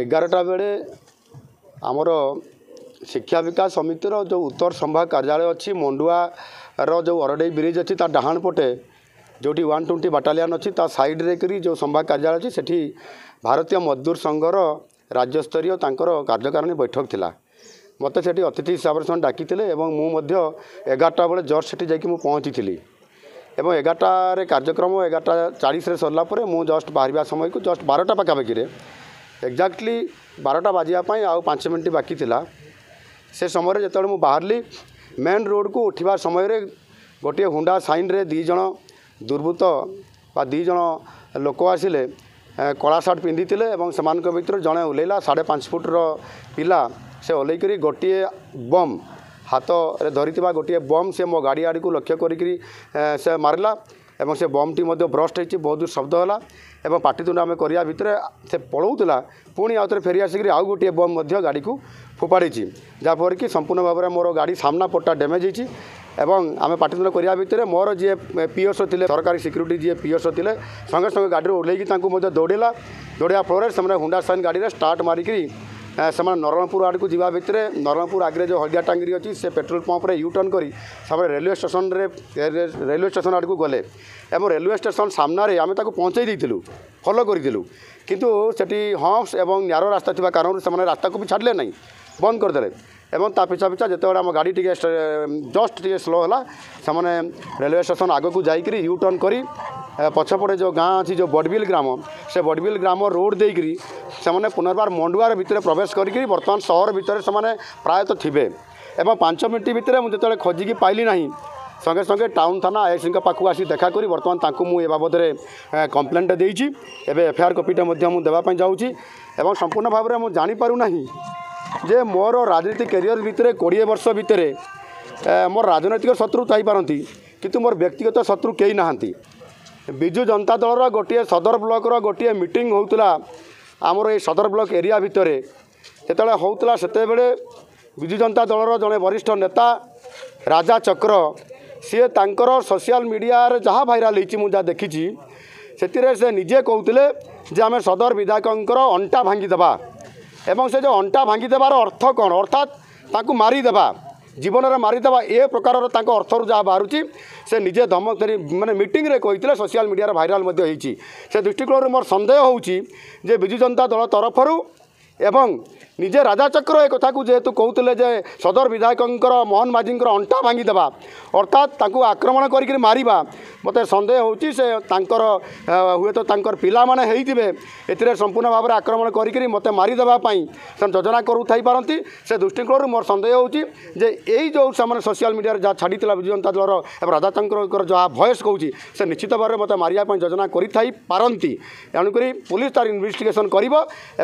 ଏଗାରଟା ବେଳେ ଆମର ଶିକ୍ଷା ବିକାଶ ସମିତିର ଯେଉଁ ଉତ୍ତର ସମ୍ଭାଗ କାର୍ଯ୍ୟାଳୟ ଅଛି ମଣ୍ଡୁଆର ଯେଉଁ ଅରଡ଼େଇ ବ୍ରିଜ୍ ଅଛି ତା ଡାହାଣ ପଟେ ଯେଉଁଠି ୱାନ୍ ଟ୍ୱେଣ୍ଟି ବାଟାଲିଆନ୍ ଅଛି ତା ସାଇଡ଼୍ରେ କରି ଯେଉଁ ସମ୍ଭାଗ କାର୍ଯ୍ୟାଳୟ ଅଛି ସେଠି ଭାରତୀୟ ମଜଦୁର ସଂଘର ରାଜ୍ୟସ୍ତରୀୟ ତାଙ୍କର କାର୍ଯ୍ୟକାରିଣୀ ବୈଠକ ଥିଲା ମୋତେ ସେଠି ଅତିଥି ହିସାବରେ ସେମାନେ ଡାକିଥିଲେ ଏବଂ ମୁଁ ମଧ୍ୟ ଏଗାରଟା ବେଳେ ଜର୍ ସେଠି ଯାଇକି ମୁଁ ପହଞ୍ଚିଥିଲି ଏବଂ ଏଗାରଟାରେ କାର୍ଯ୍ୟକ୍ରମ ଏଗାରଟା ଚାଳିଶରେ ସରିଲା ପରେ ମୁଁ ଜଷ୍ଟ ବାହାରିବା ସମୟକୁ ଜଷ୍ଟ ବାରଟା ପାଖାପାଖିରେ ଏକ୍ଜାକ୍ଟଲି ବାରଟା ବାଜିବା ପାଇଁ ଆଉ ପାଞ୍ଚ ମିନିଟ୍ ବାକି ଥିଲା ସେ ସମୟରେ ଯେତେବେଳେ ମୁଁ ବାହାରିଲି ମେନ୍ ରୋଡ଼୍କୁ ଉଠିବା ସମୟରେ ଗୋଟିଏ ହୁଣ୍ଡା ସାଇନ୍ରେ ଦୁଇ ଜଣ ଦୁର୍ବୃତ୍ତ ବା ଦୁଇ ଜଣ ଲୋକ ଆସିଲେ କଳା ସାର୍ଟ ପିନ୍ଧିଥିଲେ ଏବଂ ସେମାନଙ୍କ ଭିତରୁ ଜଣେ ଓହ୍ଲେଇଲା ସାଢ଼େ ପାଞ୍ଚ ଫୁଟର ପିଲା ସେ ଓହ୍ଲେଇକରି ଗୋଟିଏ ବମ୍ ହାତରେ ଧରିଥିବା ଗୋଟିଏ ବମ୍ ସେ ମୋ ଗାଡ଼ି ଆଡ଼କୁ ଲକ୍ଷ୍ୟ କରିକିରି ସେ ମାରିଲା এবং সে বম টি মধ্যে ব্রস্ট হচি বহুত শব্দ হল এবং পার্টি টুনা আমি করিয়া ভিতরে সে পড়উতলা পূণি আউত ফেরিয়াসি গরি আউ গটি বম মধ্যে গাড়ি কো ফোপাৰি জি যা পর কি সম্পূর্ণ ভাবে মোর গাড়ি সামনে পৰটা ড্যামেজ হচি এবং আমি পার্টি টুনা করিয়া ভিতরে মোর যে পিএস থিলে সরকার সিকিউরিটি যে পিএস থিলে সঙ্গে সঙ্গে গাড়ি ওলেকি তাকু মধ্যে দৌড়ेला দৌড়িয়া ফ্লোরেছ আমরা হুন্ডাই সান গাড়ী রে স্টার্ট মারি করি ସେମାନେ ନରଣପୁର ଆଡ଼କୁ ଯିବା ଭିତରେ ନରଣପୁର ଆଗରେ ଯେଉଁ ହଳଦିଆ ଟାଙ୍ଗିରି ଅଛି ସେ ପେଟ୍ରୋଲ ପମ୍ପରେ ୟୁଟର୍ନ କରି ତାପରେ ରେଲୱେ ଷ୍ଟେସନରେ ରେଲୱେ ଷ୍ଟେସନ ଆଡ଼କୁ ଗଲେ ଏବଂ ରେଲୱେ ଷ୍ଟେସନ ସାମ୍ନାରେ ଆମେ ତାକୁ ପହଞ୍ଚାଇ ଦେଇଥିଲୁ ଫଲୋ କରିଥିଲୁ କିନ୍ତୁ ସେଠି ହମ୍ପସ୍ ଏବଂ ନ୍ୟାରୋ ରାସ୍ତା ଥିବା କାରଣରୁ ସେମାନେ ରାସ୍ତାକୁ ବି ଛାଡ଼ିଲେ ନାହିଁ ବନ୍ଦ କରିଦେଲେ ଏବଂ ତା ପିଛା ପିଛା ଯେତେବେଳେ ଆମ ଗାଡ଼ି ଟିକେ ଜଷ୍ଟ ଟିକେ ସ୍ଲୋ ହେଲା ସେମାନେ ରେଲୱେ ଷ୍ଟେସନ୍ ଆଗକୁ ଯାଇକରି ୟୁ କରି ପଛପଟେ ଯେଉଁ ଗାଁ ଅଛି ଯେଉଁ ବଡ଼ବିଲ ଗ୍ରାମ ସେ ବଡ଼ବିଲ ଗ୍ରାମ ରୋଡ଼ ଦେଇକରି সেমানে পুনর্বার মন্ডুয়ার ভিতরে প্রবেশ করি বর্তমান সহর ভিতরে সেমানে প্রায়ত থিবে এবং পাঁচ মিনিট ভিতরে মু যেতবে খোঁজিকি পাইলি না সঙ্গে সঙ্গে টাউন থানা আইএসিঙ্ পাখু আসি দেখা করি বর্তমান তাঁকু মু এ বাবদে কমপ্লেনটা দিয়েছি এবার এফআইআর কপিটা মধ্যে মু দেওয়া যাচ্ছি এবং সম্পূর্ণ ভাবে মু জানি না যে মোর রাজনীতি ক্যারিয়র ভিতরে কোড়িয়ে বর্ষ ভিতরে মোর রাজনৈতিক শত্রু থাইপারতি কিন্তু মোর ব্যক্তিগত শত্রু কেই না বিজু জনতা দলর গোটিয়ে সদর ব্লকর গোটিয়ে মিটিং হোলা ଆମର ଏଇ ସଦର ବ୍ଲକ୍ ଏରିଆ ଭିତରେ ଯେତେବେଳେ ହେଉଥିଲା ସେତେବେଳେ ବିଜୁ ଜନତା ଦଳର ଜଣେ ବରିଷ୍ଠ ନେତା ରାଜା ଚକ୍ର ସିଏ ତାଙ୍କର ସୋସିଆଲ୍ ମିଡ଼ିଆରେ ଯାହା ଭାଇରାଲ୍ ହେଇଛି ମୁଁ ଯାହା ଦେଖିଛି ସେଥିରେ ସେ ନିଜେ କହୁଥିଲେ ଯେ ଆମେ ସଦର ବିଧାୟକଙ୍କର ଅଣ୍ଟା ଭାଙ୍ଗିଦେବା ଏବଂ ସେ ଯେଉଁ ଅଣ୍ଟା ଭାଙ୍ଗିଦେବାର ଅର୍ଥ କ'ଣ ଅର୍ଥାତ୍ ତାଙ୍କୁ ମାରିଦେବା ଜୀବନରେ ମାରିଦେବା ଏ ପ୍ରକାରର ତାଙ୍କ ଅର୍ଥରୁ ଯାହା ବାହାରୁଛି ସେ ନିଜେ ଧମକ ମାନେ ମିଟିଂରେ କହିଥିଲେ ସୋସିଆଲ ମିଡ଼ିଆରେ ଭାଇରାଲ ମଧ୍ୟ ହୋଇଛି ସେ ଦୃଷ୍ଟିକୋଣରୁ ମୋର ସନ୍ଦେହ ହେଉଛି ଯେ ବିଜୁ ଜନତା ଦଳ ତରଫରୁ ଏବଂ ନିଜେ ରାଜା ଚକ୍ର ଏ କଥାକୁ ଯେହେତୁ କହୁଥିଲେ ଯେ ସଦର ବିଧାୟକଙ୍କର ମୋହନ ମାଝୀଙ୍କର ଅଣ୍ଟା ଭାଙ୍ଗିଦେବା ଅର୍ଥାତ୍ ତାଙ୍କୁ ଆକ୍ରମଣ କରିକିରି ମାରିବା ମୋତେ ସନ୍ଦେହ ହେଉଛି ସେ ତାଙ୍କର ହୁଏତ ତାଙ୍କର ପିଲାମାନେ ହେଇଥିବେ ଏଥିରେ ସମ୍ପୂର୍ଣ୍ଣ ଭାବରେ ଆକ୍ରମଣ କରିକିରି ମୋତେ ମାରିଦେବା ପାଇଁ ସେମାନେ ଯୋଜନା କରୁଥାଇପାରନ୍ତି ସେ ଦୃଷ୍ଟିକୋଣରୁ ମୋର ସନ୍ଦେହ ହେଉଛି ଯେ ଏଇ ଯେଉଁ ସେମାନେ ସୋସିଆଲ୍ ମିଡ଼ିଆରେ ଯାହା ଛାଡ଼ିଥିଲା ବିଜୁ ଜନତା ଦଳର ଏବଂ ରାଜା ଚକ୍ରଙ୍କର ଯାହା ଭଏସ୍ କହୁଛି ସେ ନିଶ୍ଚିତ ଭାବରେ ମୋତେ ମାରିବା ପାଇଁ ଯୋଜନା କରିଥାଇପାରନ୍ତି ଏଣୁକରି ପୁଲିସ୍ ତାର ଇନଭେଷ୍ଟିଗେସନ୍ କରିବ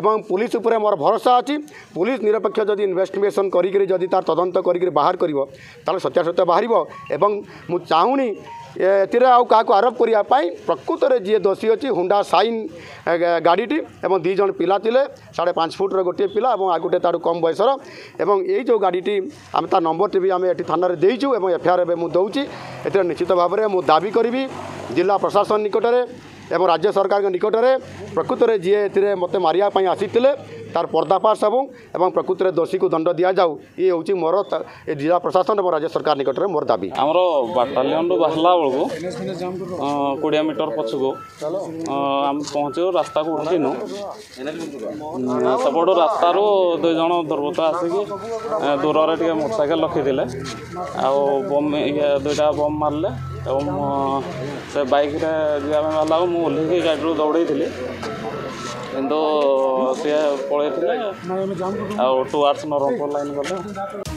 ଏବଂ ପୁଲିସ୍ ଉପରେ ମୋର ଭରସା ଅଛି ପୋଲିସ ନିରପେକ୍ଷ ଯଦି ଇନଭେଷ୍ଟିଗେସନ୍ କରିକିରି ଯଦି ତାର ତଦନ୍ତ କରିକିରି ବାହାର କରିବ ତାହେଲେ ସତ୍ୟାସତ୍ୟ ବାହାରିବ ଏବଂ ମୁଁ ଚାହୁଁନି ଏଥିରେ ଆଉ କାହାକୁ ଆରୋପ କରିବା ପାଇଁ ପ୍ରକୃତରେ ଯିଏ ଦୋଷୀ ଅଛି ହୁଣ୍ଡା ସାଇନ୍ ଗାଡ଼ିଟି ଏବଂ ଦୁଇ ଜଣ ପିଲା ଥିଲେ ସାଢ଼େ ପାଞ୍ଚ ଫୁଟ୍ର ଗୋଟିଏ ପିଲା ଏବଂ ଆଉ ଗୋଟିଏ ତାଠୁ କମ୍ ବୟସର ଏବଂ ଏଇ ଯେଉଁ ଗାଡ଼ିଟି ଆମେ ତା ନମ୍ବରଟି ବି ଆମେ ଏଠି ଥାନାରେ ଦେଇଛୁ ଏବଂ ଏଫ୍ଆଇଆର୍ ଏବେ ମୁଁ ଦେଉଛି ଏଥିରେ ନିଶ୍ଚିତ ଭାବରେ ମୁଁ ଦାବି କରିବି ଜିଲ୍ଲା ପ୍ରଶାସନ ନିକଟରେ ଏବଂ ରାଜ୍ୟ ସରକାରଙ୍କ ନିକଟରେ ପ୍ରକୃତରେ ଯିଏ ଏଥିରେ ମୋତେ ମାରିବା ପାଇଁ ଆସିଥିଲେ ତାର ପର୍ଦ୍ଦାଫାଶ ହେଉ ଏବଂ ପ୍ରକୃତରେ ଦୋଷୀକୁ ଦଣ୍ଡ ଦିଆଯାଉ ଇଏ ହେଉଛି ମୋର ଏ ଜିଲ୍ଲା ପ୍ରଶାସନ ଏବଂ ରାଜ୍ୟ ସରକାର ନିକଟରେ ମୋର ଦାବି ଆମର ବାଟାଲିୟନରୁ ବାହାରିଲା ବେଳକୁ କୋଡ଼ିଏ ମିଟର ପଛକୁ ଆମେ ପହଞ୍ଚିବୁ ରାସ୍ତାକୁ ଉଠିନୁ ସେପଟୁ ରାସ୍ତାରୁ ଦୁଇ ଜଣ ଦୁର୍ବୃତ୍ତ ଆସିକି ଦୂରରେ ଟିକେ ମୋଟରସାଇକେଲ ରଖିଥିଲେ ଆଉ ବମ୍ ଇଏ ଦୁଇଟା ବମ୍ ମାରିଲେ ଏବଂ ସେ ବାଇକ୍ରେ ଆମେ ଗଲାକୁ ମୁଁ ଓହ୍ଲେଇକି ଗାଡ଼ିରୁ ଦୌଡ଼ାଇଥିଲି କିନ୍ତୁ ସିଏ ପଳାଇଥିଲେ ଆଉ ଟୁ ଆର୍ଟସ୍ ନରମପୁର ଲାଇନ୍ ଗଲେ